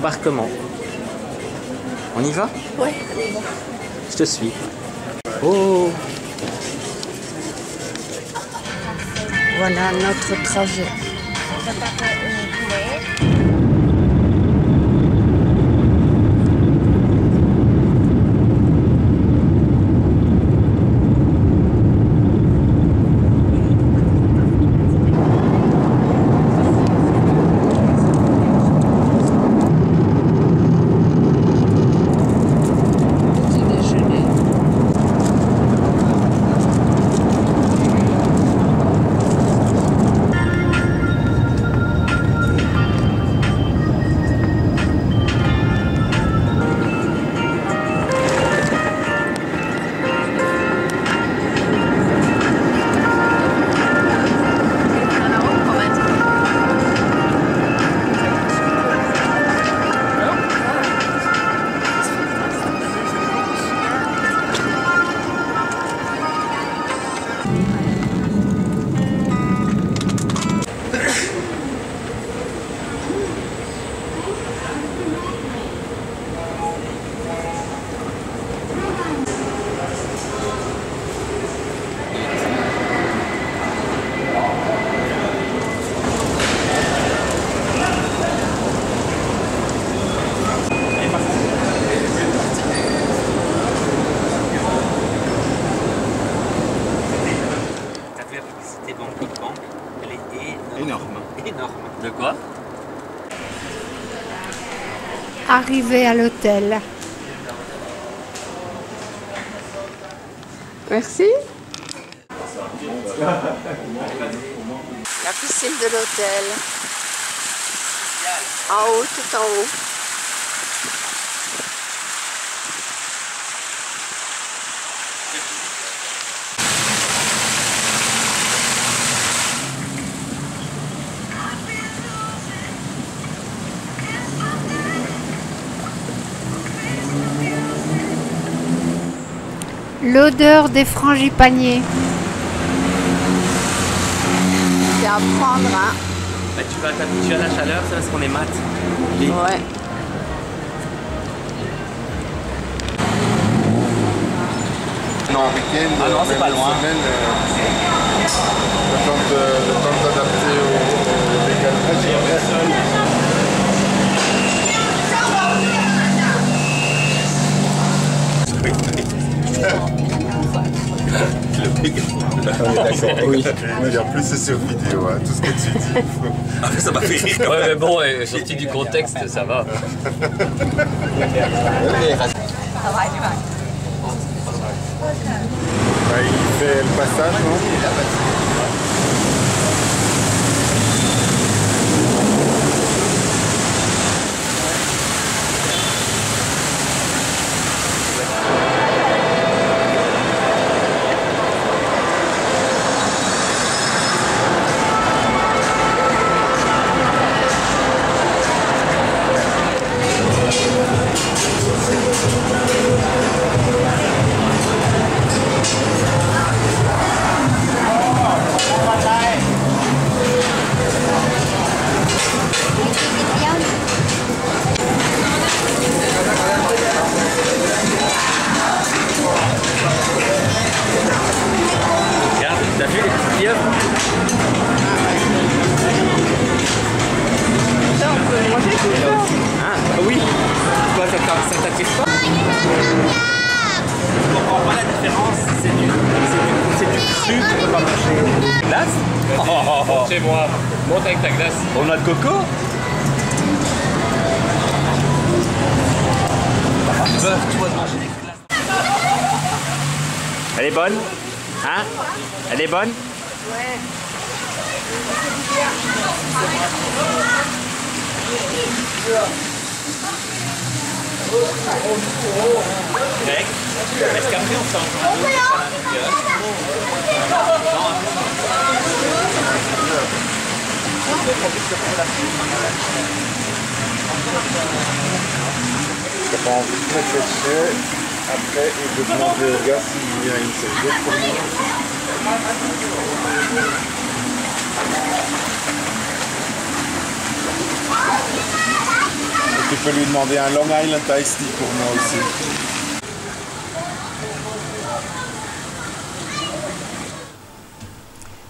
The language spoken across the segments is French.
Embarquement. On y va? Ouais. Je te suis. Oh Voilà notre trajet. Arrivé à l'hôtel. Merci. La piscine de l'hôtel. En haut, tout en haut. L'odeur des frangipaniers. C'est à prendre, hein bah, Tu vas t'habituer à la chaleur, c'est parce qu'on est mat. Les- Ouais. Non. Week-end, Ah non, c'est pas loin. Semaine, euh, le temps de- de s'adapter au, au D'accord, oui. Plus, c'est sur vidéo, hein, tout ce que tu dis. Ah, ça m'a fait rire quand Ouais, mais bon, euh, sorti du contexte, ça va. Bah, il fait le passage, non? Ça t'a- ça t'attire pas Je comprends pas la différence, c'est du, c'est du, c'est du cru qu'on peut pas manger. Glace oh, oh, oh. Chez moi, monte avec ta glace. On a de coco. Elle est bonne? Hein? Elle est bonne? Greg, est-ce qu'après on s'en T'as le dessus Après, demande au gars s'il y a une serviette pour moi. Tu peux lui demander un Long Island Iced Tea pour moi aussi.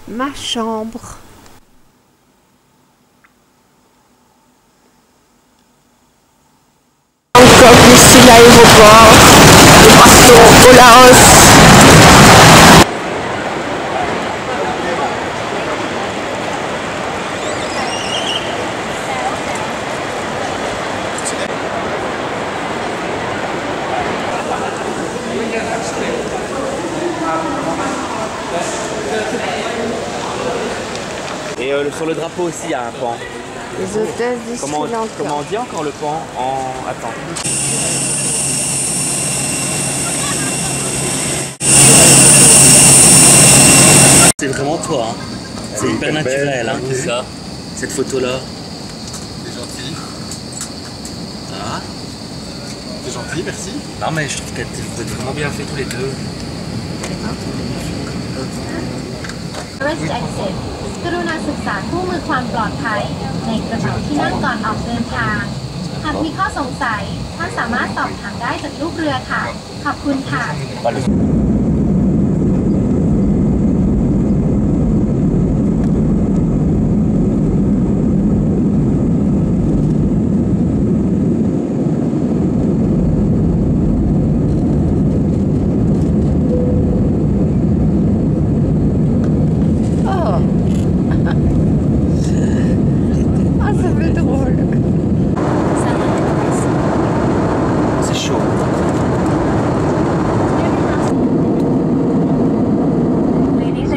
Ma chambre. Encore ici l'aéroport. Nous partons au Laos. Et aussi, il y a un pan. Les hôtesses du Comment, Sri Lanka. comment on dit encore le pan en... Attends. C'est vraiment toi, hein. C'est hyper naturel, hein. C'est ça. Cette photo-là. T'es gentil. Ah. T'es gentil, merci. Non mais je trouve que vous êtes vraiment bien fait tous les deux. กรุณาศึกษาคู่มือความปลอดภัย ในกระเป๋าที่นั่งก่อนออกเดินทาง หากมีข้อสงสัยท่านสามารถสอบถามได้จากลูกเรือค่ะ ขอบคุณค่ะ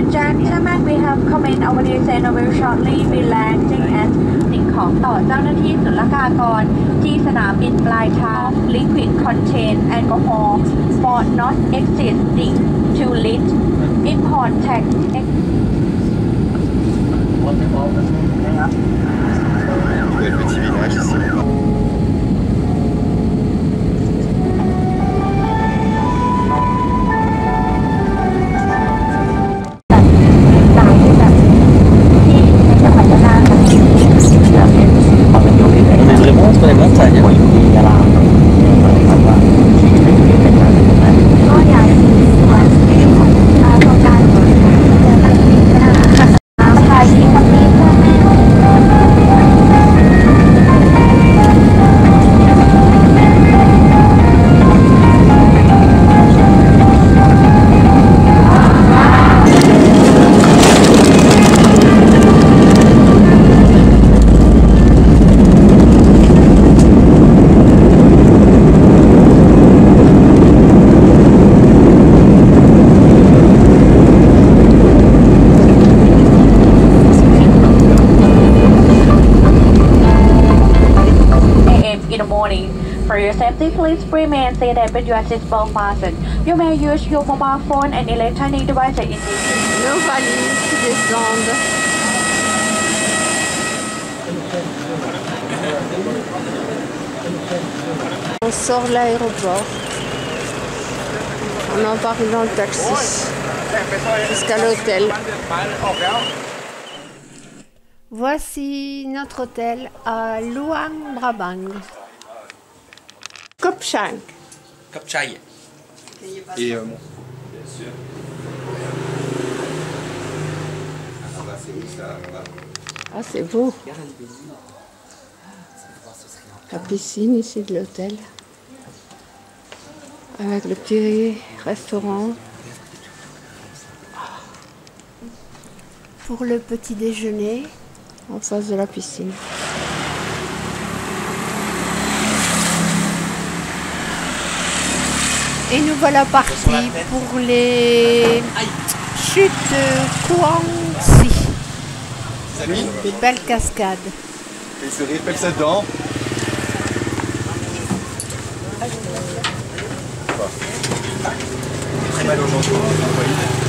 and gentlemen, we have come in our news and will shortly be landing at สิ่งของต่อเจ้าหน้าที่ศุลกากร ที่สนามบินปลายทาง liquid contain alcohol for not existing to lit import tax Le petit village ici. On your safety, please remain seated with your seatbelt fastened. You may use your mobile phone and electronic devices in this Nos. On sort de l'aéroport. On embarque dans le taxi jusqu'à l'hôtel. Voici notre hôtel à Luang Prabang. Kopchang. Comme chai. Et euh, Ah, c'est beau. La piscine ici de l'hôtel. Avec le petit restaurant. Pour le petit déjeuner, en face de la piscine. Et nous voilà partis pour les chutes amis, Des belles cascades. il se répète ses dents. Très mal aujourd'hui,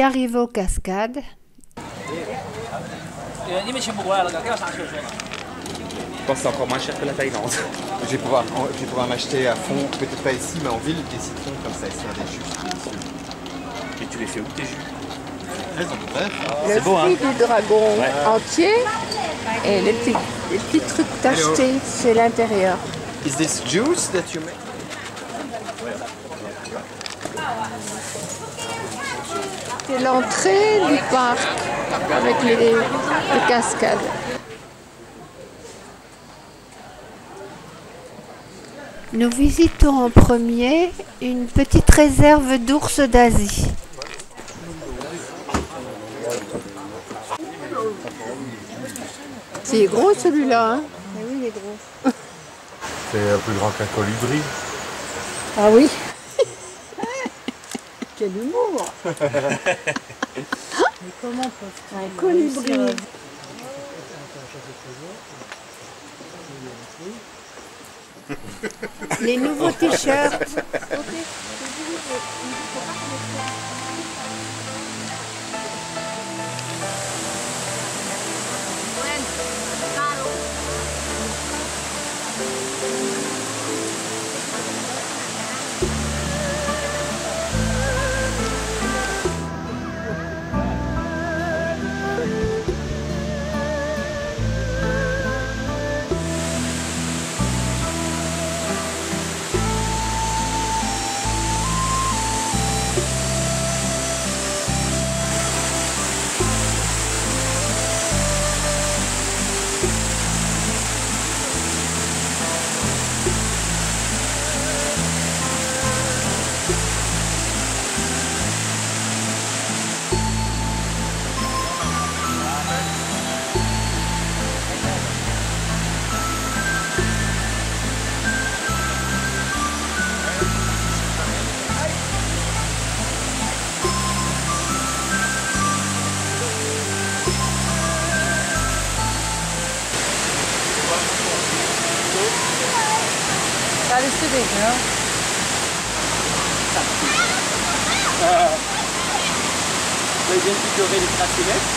qui arrive aux cascades. Euh, je pense que c'est encore moins cher que la Thaïlande. Je vais pouvoir, je pouvoir m'acheter à fond, peut-être pas ici, mais en ville, des citrons comme ça, ici, des jus. Et tu les fais où tes jus? Le hein fruit du dragon entier et les petits, les petits trucs tachetés, c'est l'intérieur. Is this juice that you make? C'est l'entrée du parc avec les, cascades. Nous visitons en premier une petite réserve d'ours d'Asie. C'est gros celui-là. Hein eh oui, il est gros. C'est plus grand qu'un colibri. Ah oui quel humour Mais comment peuvent-ils Un colibri. Les nouveaux t-shirts. That is too big, no? Ça. Euh, le geste de les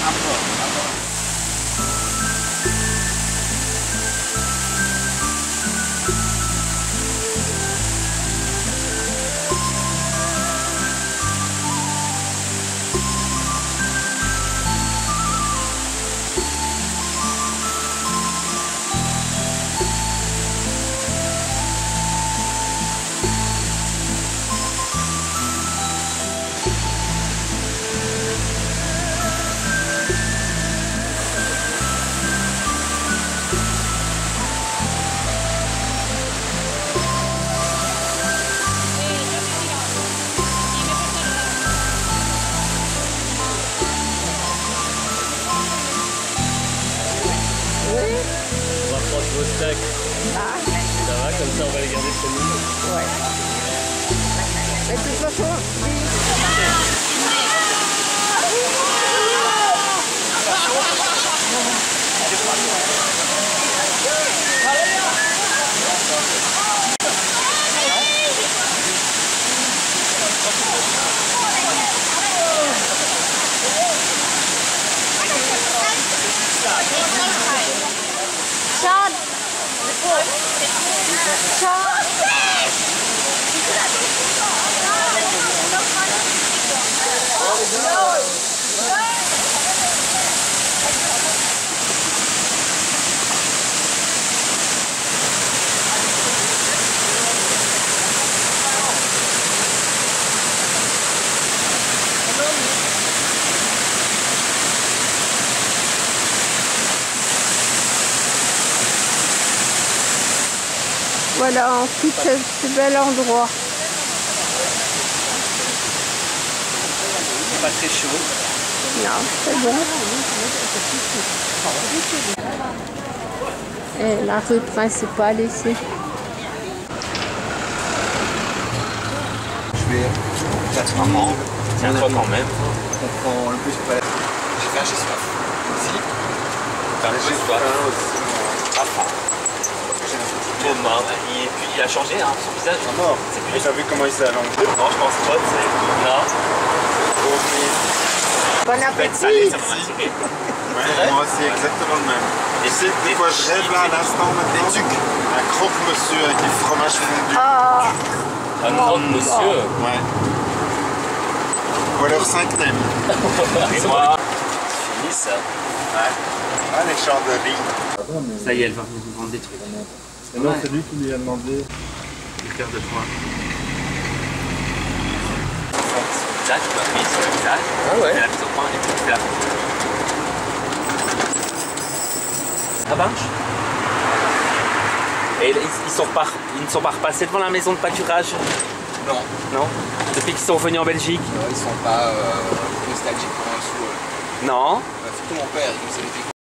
un peu. Voilà, on quitte ce, ce bel endroit. Pas très chaud. Non, c'est bon. Et la rue principale ici. Je vais. Maman, tiens-toi quand même. On prend le bus pour aller. J'ai T'as un peu J'ai soif. faim aussi. Rafa. Thomas, il, puis il a changé hein, son visage. Ah mort. C'est plus. t'as vu comment il s'est allongé Non, je pense pas, c'est. Non. Bon Peut être salé, appétit ça m'a attiré. Ouais, moi aussi, exactement le même. Et c'est De quoi je rêve là à l'instant maintenant Un croque-monsieur avec du fromage fondu. Ah, Un grand monsieur. Ouais. Ou alors 5 thèmes. Et moi, fini ça. Ah, les chandeliers. Ça y est, elle va nous vendre des trucs. Et non, c'est lui qui lui a demandé. Des fleurs de foin. Là, tu mis sur le visage. Ah ouais. Et la mise au point, est toute plate. Ça marche? Et ils, ils sont pas, ils ne sont pas repassés devant la maison de pâturage? Non, Non? Depuis qu'ils sont venus en Belgique? Ils sont pas euh, nostalgiques pour un sou. euh. Non. Fait